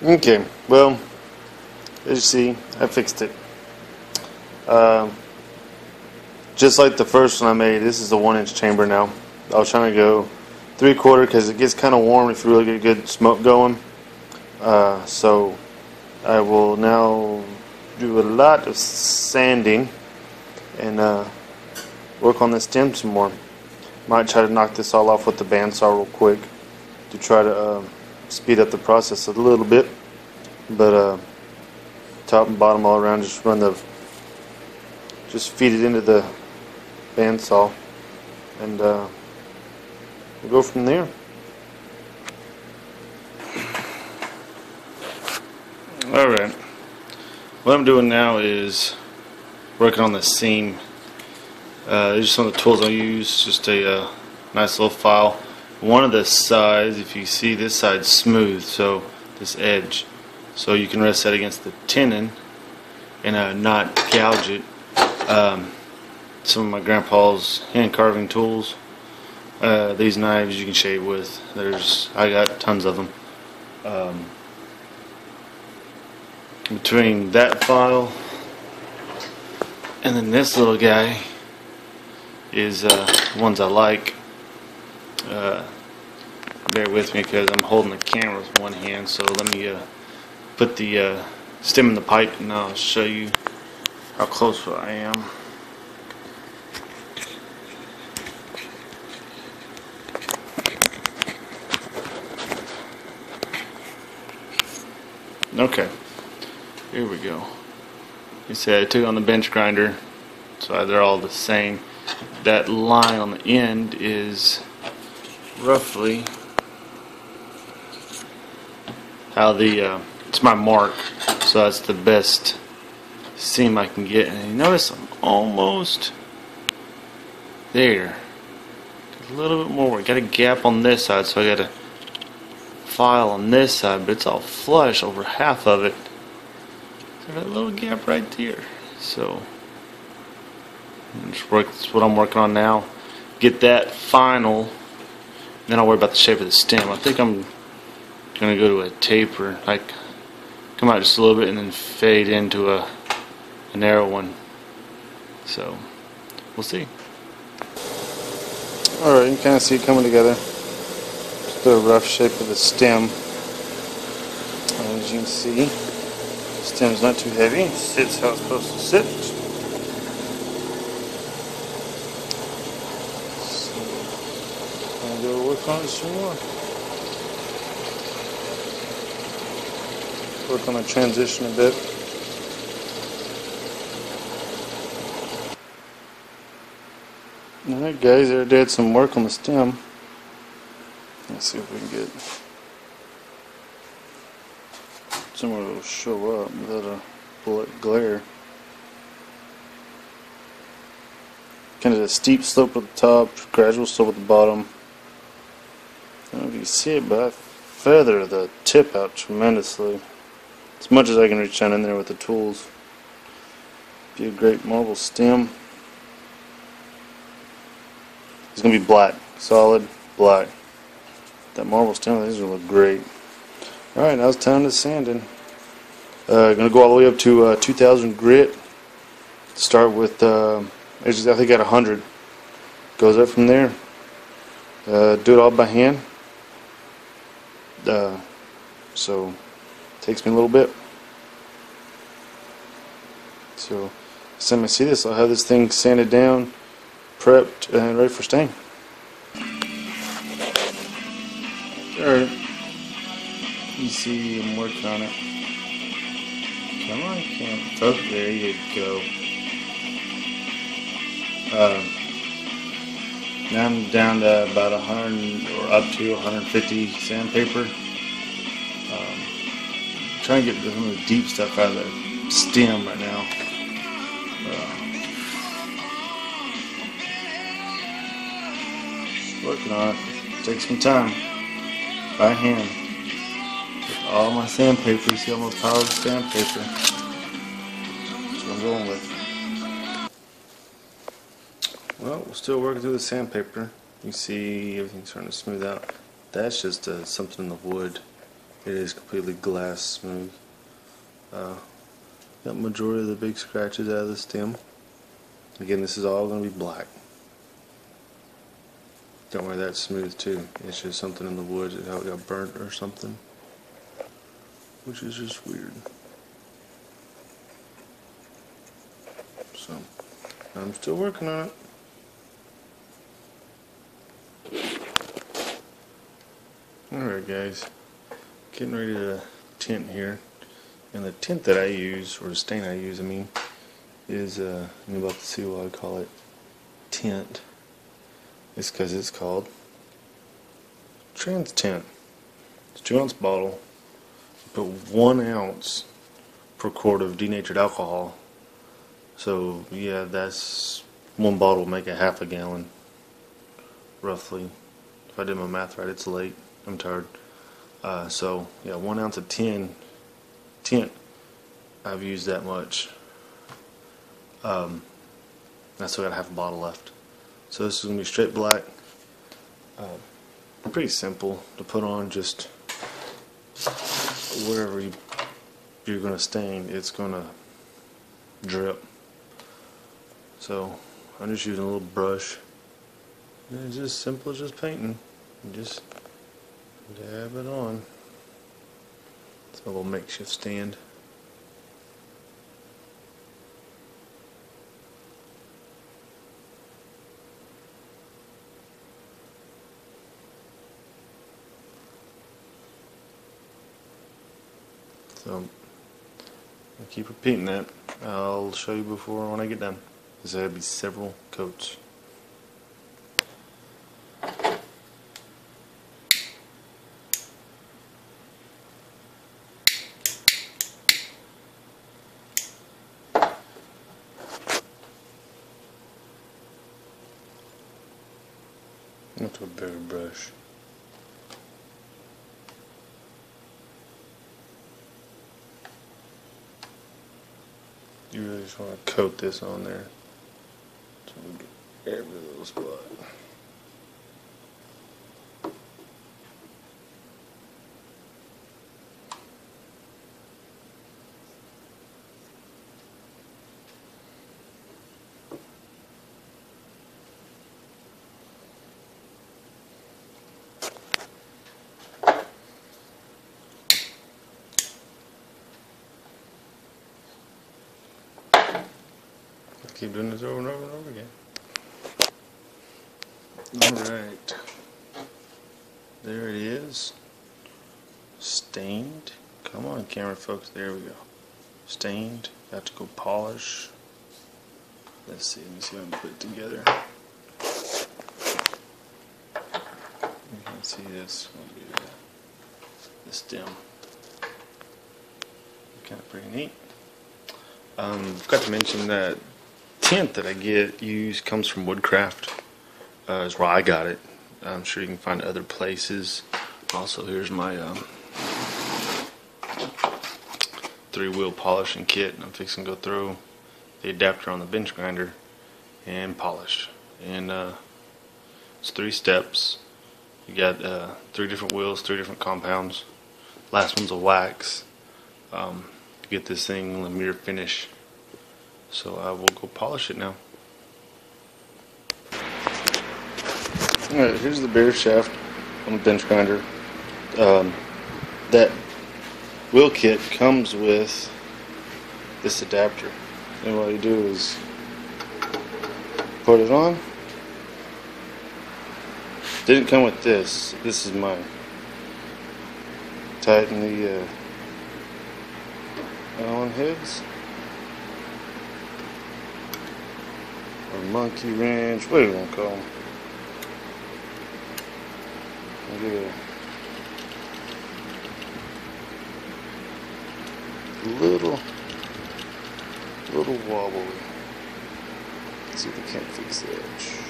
Okay, well, as you see, I fixed it. Um, just like the first one I made, this is a one inch chamber now. I was trying to go three quarter because it gets kind of warm if you really get good smoke going. Uh, so I will now do a lot of sanding and uh, work on the stem some more. Might try to knock this all off with the bandsaw real quick to try to uh, speed up the process a little bit. But uh, top and bottom all around, just run the, just feed it into the bandsaw, and uh, we'll go from there. All right. What I'm doing now is working on the seam. Uh, are some of the tools I use. Just a uh, nice little file. One of the sides, if you see this side, smooth. So this edge, so you can rest that against the tenon and uh, not gouge it. Um, some of my grandpa's hand carving tools. Uh, these knives you can shave with. There's I got tons of them. Um, between that file and then this little guy is uh, ones I like. Uh, bear with me because I'm holding the camera with one hand, so let me uh, put the uh, stem in the pipe and I'll show you how close I am. Okay, here we go. You see, I took on the bench grinder, so they're all the same. That line on the end is roughly how the uh, it's my mark, so that's the best seam I can get. And you notice I'm almost there. A little bit more. I Got a gap on this side, so I got a file on this side, but it's all flush over half of it. So that little gap right there. So. That's what I'm working on now. Get that final. Then I'll worry about the shape of the stem. I think I'm gonna go to a taper, like come out just a little bit and then fade into a, a narrow one. So we'll see. Alright, you can kind of see it coming together. Just a rough shape of the stem. As you can see, the stem's not too heavy. It sits how it's supposed to sit. So, I'm gonna go work on it some more. work on the transition a bit. Alright guys, there did some work on the stem. Let's see if we can get somewhere that'll show up without a bullet glare. Kind of a steep slope at the top, gradual slope at the bottom. If you see it, but I feather the tip out tremendously as much as I can reach down in there with the tools. Be a great marble stem. It's gonna be black, solid black. That marble stem, these will look great. All right, now it's time to sanding. Uh, gonna go all the way up to uh, 2,000 grit. Start with, uh, I think at 100. Goes up from there. Uh, do it all by hand. Uh, so Takes me a little bit. So, as soon as I see this, I'll have this thing sanded down, prepped, and ready for stain. Alright. You see I'm working on it. Come on, can't. Oh, there you go. Uh, now I'm down to about 100 or up to 150 sandpaper trying to get some of the deep stuff out of the stem right now. Uh, working on it. Take some time. By hand. With all my sandpaper. You see all my powered sandpaper. That's what I'm going with. Well, we're still working through the sandpaper. You see everything's starting to smooth out. That's just uh, something in the wood it is completely glass smooth. Uh, got majority of the big scratches out of the stem. Again, this is all going to be black. Don't worry, that's smooth too. It's just something in the woods that got burnt or something, which is just weird. So, I'm still working on it. Alright guys, getting ready to tint here. And the tint that I use, or the stain I use, I mean, is, uh, about to see why I call it, tint. It's because it's called Trans Tint. It's a two ounce bottle. Put one ounce per quart of denatured alcohol. So, yeah, that's one bottle make a half a gallon, roughly. If I did my math right, it's late. I'm tired. Uh, so, yeah, one ounce of tin tint, I've used that much. Um, I still got half a bottle left. So this is going to be straight black. Uh, pretty simple to put on just wherever you, you're going to stain, it's going to drip. So I'm just using a little brush. And it's just simple as just painting. You just dab it on. It's a little makeshift stand. So I keep repeating that. I'll show you before when I get done. Because there'll be several coats. Bigger brush. You really just want to coat this on there. So we get every little spot. Keep doing this over and over and over again. Alright. There it is. Stained. Come on, camera folks. There we go. Stained. Got to go polish. Let's see. Let me see if I can put it together. You can see this. The stem. Kind of pretty neat. Um, forgot to mention that tint that I get used comes from Woodcraft. Uh, is where I got it. I'm sure you can find other places. Also, here's my um, three-wheel polishing kit. I'm fixing to go through the adapter on the bench grinder and polish. And uh, it's three steps. You got uh, three different wheels, three different compounds. Last one's a wax. Um, to get this thing the mirror finish so I will go polish it now. Alright, here's the bare shaft on the bench grinder. Um, that wheel kit comes with this adapter. And what you do is put it on. Didn't come with this. This is mine. Tighten the uh, Allen heads. Or monkey wrench, what do you want to call them? A little, little wobble. Let's see if we can't fix the edge.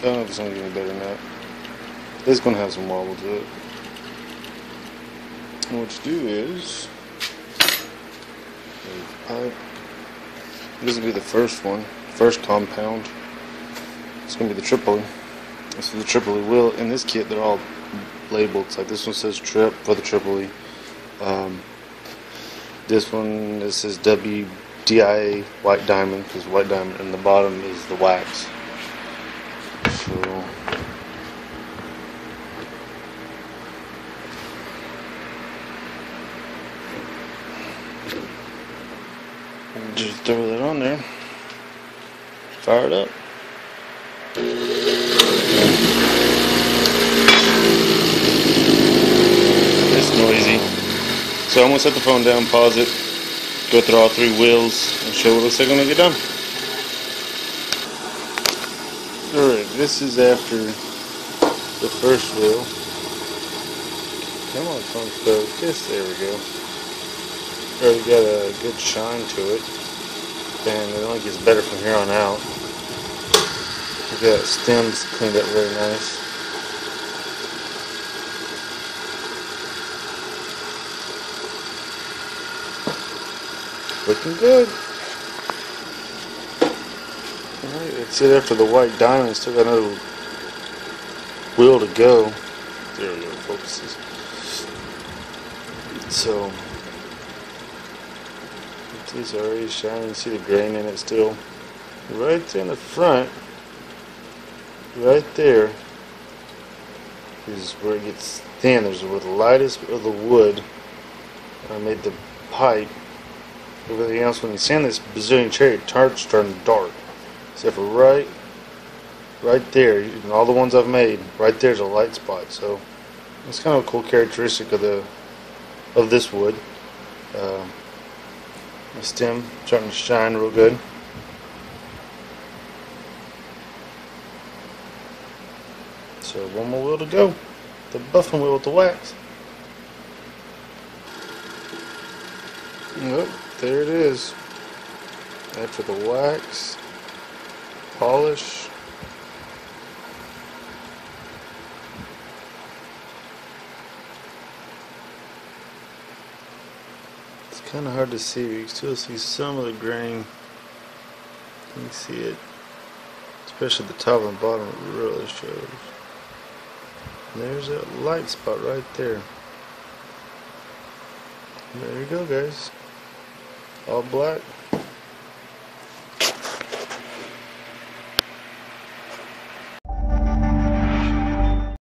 I don't know if it's gonna get any better than that. It's gonna have some wobble to it. And what you do is pipe. This will be the first one, first compound. It's gonna be the Tripoli. This is the Tripoli wheel. In this kit, they're all labeled. It's like this one says Trip for the Tripoli. Um, this one this says WDIA White Diamond because White Diamond, and the bottom is the wax. So. Just throw that on there. Fire it up. It's noisy. So I'm gonna set the phone down, pause it, go through all three wheels, and show what it looks like when I get done. Alright, this is after the first wheel. Come on, phone focus. There we go. Already got a good shine to it. And it only gets better from here on out. Look at that stems cleaned up very nice. Looking good. Alright, that's it after the white diamond. Still got another wheel to go. There we go, focuses. So, are already shining. See the grain in it still. Right in the front, right there, is where it gets thin. There's where the lightest of the wood. I made the pipe. Everything else, when you sand this Brazilian cherry, it starts turning dark. Except for right, right there, all the ones I've made, right there's a light spot. So it's kind of a cool characteristic of the of this wood. Uh, the stem starting to shine real good. So one more wheel to go. The buffing wheel with the wax. Yep, there it is. After the wax, polish. Kind of hard to see, but you can still see some of the grain. You can see it, especially the top and bottom, really shows. And there's that light spot right there. There you go, guys. All black.